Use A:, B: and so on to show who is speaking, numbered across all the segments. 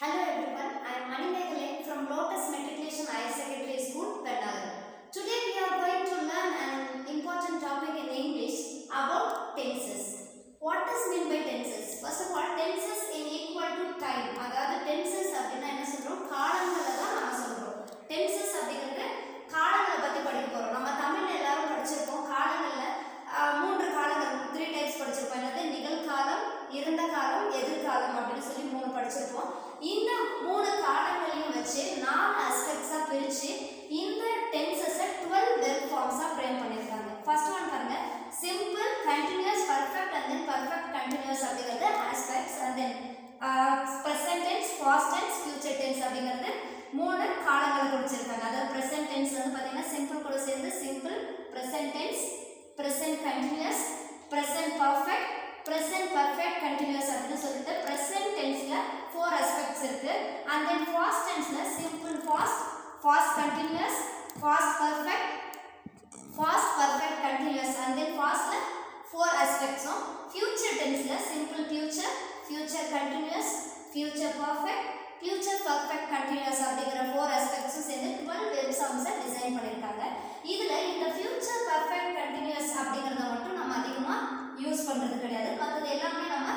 A: Hello everyone, I am Manimegale from Lotus Matriculation Higher Secondary School, Pendagar. Today we are going to learn an important topic in English about tenses. What does mean by tenses? First of all, tenses in equal to time. மூணு காலங்களை குறிச்சிருக்காங்க அதாவது present tense வந்து பார்த்தீங்கன்னா simple கூட சேர்ந்து simple present tense present continuous present perfect present perfect continuous அப்படின்னு சொல்லிட்டு present டென்ஸில் ஃபோர் அஸ்பெக்ட்ஸ் இருக்குது and then past டென்ஸில் simple past past continuous past perfect past perfect continuous and then ஃபாஸ்ட்டில் four அஸ்பெக்ட்ஸும் future டென்ஸில் simple future future continuous future perfect future perfect continuous அப்படிங்கிற four அஸ்பெக்ட்ஸும் சேர்ந்து twelve web சாங்ஸை design பண்ணியிருக்காங்க. இதில் இந்த future perfect continuous அப்படிங்கிறத மட்டும் நம்ம அதிகமாக யூஸ் பண்ணுறது கிடையாது. மற்றது எல்லாமே நம்ம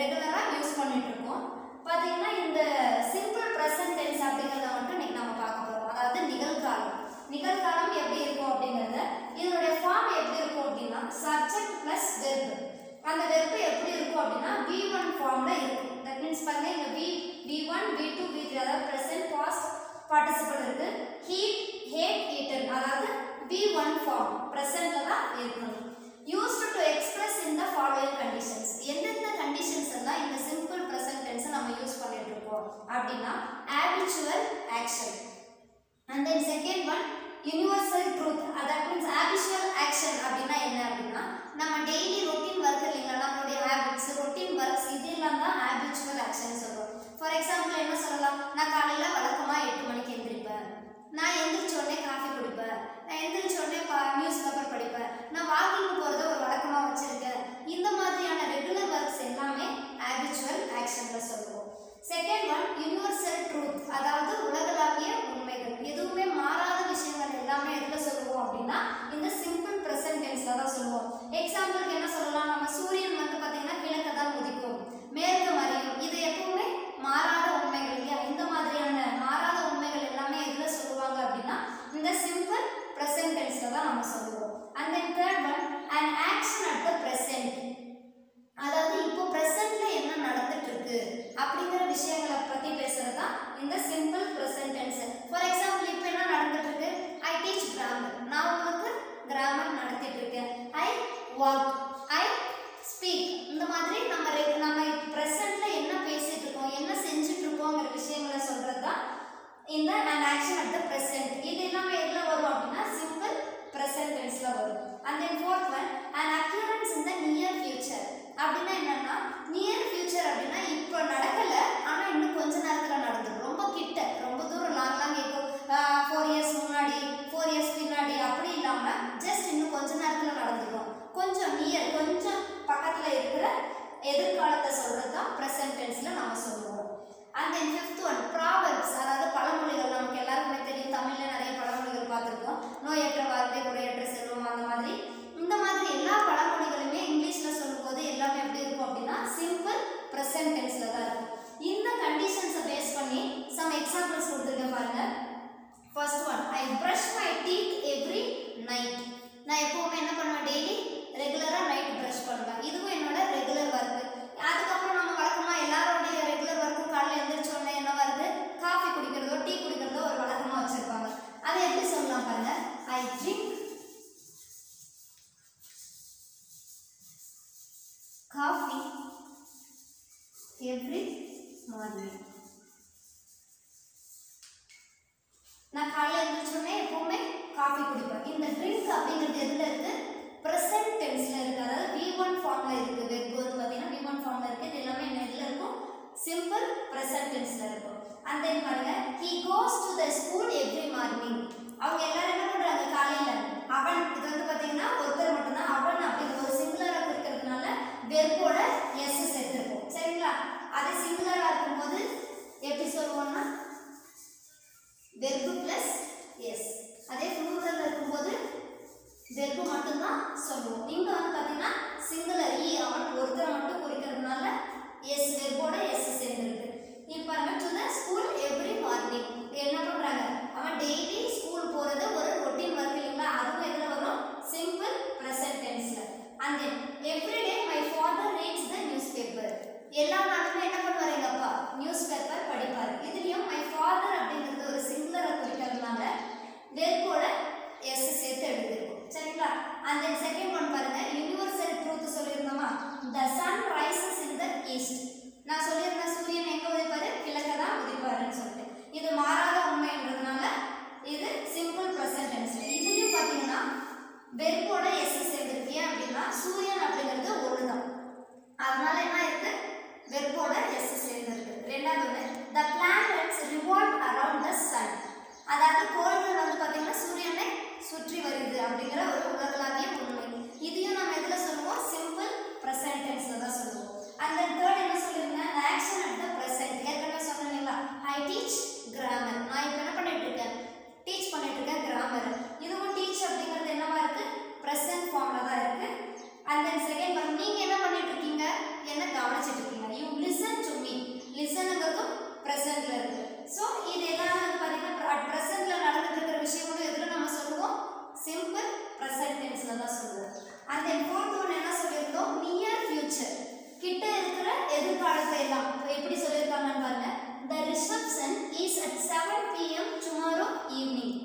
A: ரெகுலராக யூஸ் பண்ணிட்டு இருக்கோம். பார்த்தீங்கன்னா இந்த சிம்பிள் ப்ரெசன்ட் டென்ஸ் அப்படிங்கிறத மட்டும் இன்னைக்கு நம்ம பார்க்க போகிறோம் அதாவது நிகழ்காலம். நிகழ்காலம் எப்படி இருக்கும் அப்படிங்கிறத இதனுடைய ஃபார்ம் எப்படி இருக்கும் அப்படின்னா சப்ஜெக்ட் ப்ளஸ் வெர்பு அந்த வெர்பு எப்படி இருக்கும் அப்படின்னா பி ஒன் ஃபார்மில் இருக்கும். மீன்ஸ் பாருங்க இந்த V V one V two V three அதாவது ப்ரெசன்ட் பாஸ்ட் பார்ட்டிசிபல் இருக்கு. ஹீட் ஹேட் ஹீட்டன் அதாவது வி ஒன் ஃபார்ம் ப்ரெசன்ட்ல தான் இருக்கணும். Used to express in the following conditions எந்தெந்த கண்டிஷன்ஸ் எல்லாம் இந்த சிம்பிள் ப்ரெசன்ட் டென்ஸை நம்ம யூஸ் பண்ணிட்டு இருக்கோம்? அப்படின்னா habitual action and then second one universal truth அதாவது மீன்ஸ் ஆபிஷுவல் ஆக்ஷன் அப்படின்னா என்ன அப்படின்னா நம்ம டெய்லி ரொட்டீன் ஒர்க் இல்லைங்களா? நம்மளுடைய ஹேபிட்ஸ் ரொட்டீன் ஒர்க்ஸ் இதெல்லாம் தான் ஆக்ஷன் சொல்றோம் ஃபார் எக்ஸாம்பிள் என்ன சொல்லலாம்? நான் காலையில வழக்கமா எட்டு மணிக்கு எந்திரிப்பேன். நான் எந்திரிச்ச உடனே காஃபி குடிப்பேன். நான் எந்திரிச்ச உடனே நியூஸ் பேப்பர் படிப்பேன் நான் வாக்கிங் போகிறத ஒரு வழக்கமாக வச்சிருக்கேன் இந்த மாதிரியான ரெகுலர் ஒர்க்ஸ் எல்லாமே ஹேபிச்சுவல் ஆக்ஷன்ல சொல்லுவோம் செகண்ட் ஒன் யூனிவர்சல் ட்ரூத் அதாவது உலகளாவிய உண்மைகள் எதுவுமே மாறாத விஷயங்கள் எல்லாமே எதுல சொல்லுவோம் அப்படின்னா இந்த சிம்பிள் ப்ரெசன்ட் டென்ஸ்ல தான் சொல்லுவோம் எக்ஸாம்பிளுக்கு என்ன சொல்லலாம் நம்ம சூரியன் வந்து பார்த்தீங்கன்னா கிழக்க தான் உதிக்கும் மேற்கு மறையும் இது எப்பவுமே மாறாத உண்மைகள் இல்லையா இந்த மாதிரியான மாறாத உண்மைகள் எல்லாமே எதுல சொல்லுவாங்க அப்படின்னா இந்த சிம்பிள் ப்ரெசன்ட் டென்ஸ்ல தான் நம்ம சொல்லுவோம் and then third one and action at the present அதாவது இப்போ ப்ரெசென்ட்ல என்ன நடந்துட்டு இருக்கு அப்படிங்கிற விஷயங்களை பத்தி பேசுறது தான் இந்த simple present tense for example இப்போ என்ன நடந்துட்டு இருக்கு ஐ டீச் கிராமர் நான் உங்களுக்கு கிராமர் நடத்திட்டு இருக்கேன் ஐ வாக் ஐ ஸ்பீக் இந்த மாதிரி நம்ம ரெ- நம்ம ப்ரெசென்ட்ல என்ன பேசிட்டு இருக்கோம் என்ன செஞ்சுட்டு இருக்கோங்கிற விஷயங்களை சொல்றது தான் இந்த நான் ஆக்ஷன் அட் த ப்ரெசென்ட் இது எல்லாமே எதில் வரும் அப்படின்னா சிம்பிள் ப்ரெசென்ட் டென்ஸில் வரும். And then fourth one and occurrence in the near அப்படின்னா என்னன்னா நியர் ஃபியூச்சர் அப்படின்னா இப்போ நடக்கல ஆனால் இன்னும் கொஞ்ச நேரத்தில் நடந்துடும் ரொம்ப கிட்ட ரொம்ப தூரம் லாங் இப்போ ஃபோர் இயர்ஸ் முன்னாடி ஃபோர் இயர்ஸ் பின்னாடி அப்படி இல்லாமல் ஜஸ்ட் இன்னும் கொஞ்ச நேரத்தில் நடந்துடும் கொஞ்சம் நியர் கொஞ்சம் பக்கத்தில் இருக்கிற எதிர்காலத்தை சொல்கிறது தான் ப்ரெசன்ட் டென்ஸில் நம்ம சொல்லுவோம் and then fifth one proverbs அதாவது பழமொழிகள் நமக்கு எல்லாருக்குமே தெரியும். தமிழில் நிறைய பழமொழிகள் பார்த்துருக்கோம். நோயற்ற வார்த்தை குறையற்ற செல்வம் அந்த மாதிரி. இந்த மாதிரி எல்லா பழ இங்கிலீஷ்ல சொல்லும்போது எல்லாமே எப்படி இருக்கும் அப்படின்னா சிம்பிள் ப்ரெசன்ட் டென்ஸ்ல தான் இருக்கும் இந்த கண்டிஷன்ஸை பேஸ் பண்ணி சம் எக்ஸாம்பிள்ஸ் கொடுத்துருக்கேன் பாருங்க first one I brush my teeth every night நான் எப்பவுமே என்ன பண்ணுவேன் டெய்லி ரெகுலராக நைட் ப்ரஷ் பண்ணுவேன் இதுவும் என்னோட ரெகுலர் ஒர்க் அதுக்கப்புறம் நம்ம வழக்கமா எல்லாரோடைய ரெகுலர் ஒர்க்கும் காலையில் எழுந்திரிச்ச உடனே என்னவா இருக்கு காஃபி குடிக்கிறதோ டீ குடிக்கிறதோ ஒரு வழக்கமா வச்சிருப்பாங்க அதை எப்படி சொல்லலாம் பாருங்க I drink coffee every morning நான் காலையில் எழுந்திரிச்சோடனே எப்பவுமே காஃபி குடிப்பேன். இந்த ட்ரிங்க் அப்படிங்கிறது எதில் இருக்கு? ப்ரெசன்ட் டென்ஸில் இருக்கு. அதாவது வி ஒன் ஃபார்மில் இருக்குது. வெப் வந்து பார்த்தீங்கன்னா வி ஒன் ஃபார்மில் இருக்கு. இது எல்லாமே என்ன இதில் இருக்கும்? சிம்பிள் ப்ரெசன்ட் டென்ஸில் இருக்கும். அண்ட் தென் பாருங்க he goes to the school every morning அவங்க எல்லாரும் என்ன பண்ணுறாங்க காலையில். அவன் இது வந்து பார்த்தீங்கன்னா ஒருத்தர் மட்டும்தான். அவன் அப்படிங்கிற ஒரு சிங்குலரா இருக்கிறதுனால வெப்போட எஸ் சேர்த்துருக்கும் சரிங்களா? அது சிங்குலரா இருக்கும்போது பாடம் போயிடலாம் எப்படி சொல்லியிருக்காங்கன்னு பாருங்க. The reception is at seven PM tomorrow evening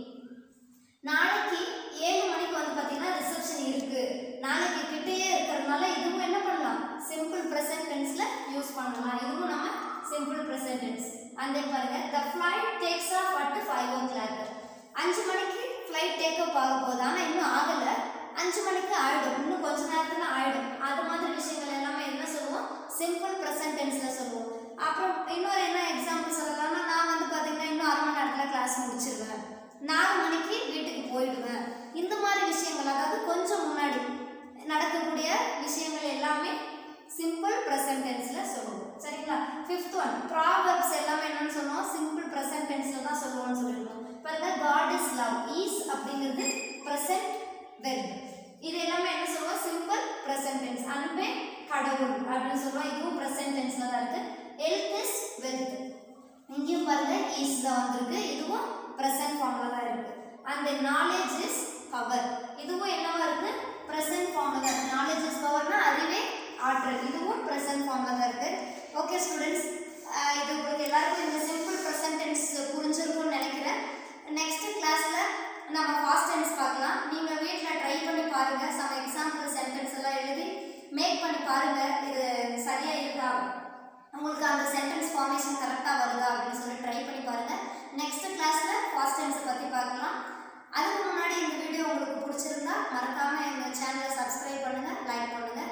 A: நாளைக்கு ஏழு மணிக்கு வந்து பார்த்தீங்கன்னா ரிசப்ஷன் இருக்கு. நாளைக்கு கிட்டேயே இருக்கிறதுனால இதுவும் என்ன பண்ணலாம்? சிம்பிள் ப்ரெசன்ட் டென்ஸில் யூஸ் பண்ணலாம். இதுவும் நம்ம சிம்பிள் ப்ரெசன்ட் டென்ஸ் அந்த பாருங்க the flight takes off at five o'clock அஞ்சு மணிக்கு ஃப்ளைட் டேக் அப் ஆக போகுது. ஆனால் இன்னும் ஆகலை. அஞ்சு மணிக்கு ஆகிடும் சிம்பிள் ப்ரெசன்ட் டென்ஸில் சொல்லுவோம். அப்புறம் இன்னொரு என்ன எக்ஸாம்பிள் சொல்லலாம்னா நான் வந்து பார்த்தீங்கன்னா இன்னும் அரை மணி நேரத்தில் கிளாஸ் முடிச்சிருவேன். நாலு மணிக்கு வீட்டுக்கு போயிடுவேன். இந்த மாதிரி விஷயங்கள் அதாவது கொஞ்சம் முன்னாடி நடக்கக்கூடிய விஷயங்கள் எல்லாமே சிம்பிள் ப்ரெசன்ட் டென்ஸில் சொல்லுவோம். சரிங்களா? ஃபிஃப்த் ஒன் ப்ராவர்ப்ஸ் எல்லாமே என்னன்னு சொன்னோம் சிம்பிள் ப்ரெசன்ட் டென்ஸில் தான் சொல்லுவோம்னு சொல்லியிருக்கோம் பாருங்க காட் இஸ் லவ் ஈஸ் அப்படிங்கிறது ப்ரெசன்ட் வெர்ப் இது எல்லாமே என்ன சொல்லுவோம் சிம்பிள் ப்ரெசன்ட் டென்ஸ் அன்பே கடவுள் அப்படின்னு சொல்லுவோம். இதுவும் ப்ரெசன்ட் டென்ஸில் தான் இருக்கு. ஹெல்த் இஸ் வெல்த் இங்கேயும் பாருங்க இஸ் தான் வந்திருக்கு. இதுவும் ப்ரெசன்ட் ஃபார்மில் தான் இருக்கு. அந்த நாலேஜ் இஸ் பவர் இதுவும் என்னவா இருக்கு? ப்ரெசன்ட் ஃபார்மில் தான் நாலேஜ் இஸ் பவர்னா அறிவே ஆற்றல். இதுவும் ப்ரெசன்ட் ஃபார்மில் தான் இருக்கு. ஓகே ஸ்டூடெண்ட்ஸ் மேக் பண்ணி பாருங்கள் இது சரியாக இருக்கா? உங்களுக்கு அந்த சென்டென்ஸ் ஃபார்மேஷன் கரெக்டாக வருதா அப்படின்னு சொல்லி ட்ரை பண்ணி பாருங்கள் நெக்ஸ்ட் கிளாஸில் ஃபாஸ்ட் டென்ஸை பற்றி பார்க்கலாம். அதுக்கு முன்னாடி இந்த வீடியோ உங்களுக்கு பிடிச்சிருந்தா மறக்காமல் எங்கள் சேனலை சப்ஸ்கிரைப் பண்ணுங்கள் லைக் பண்ணுங்கள்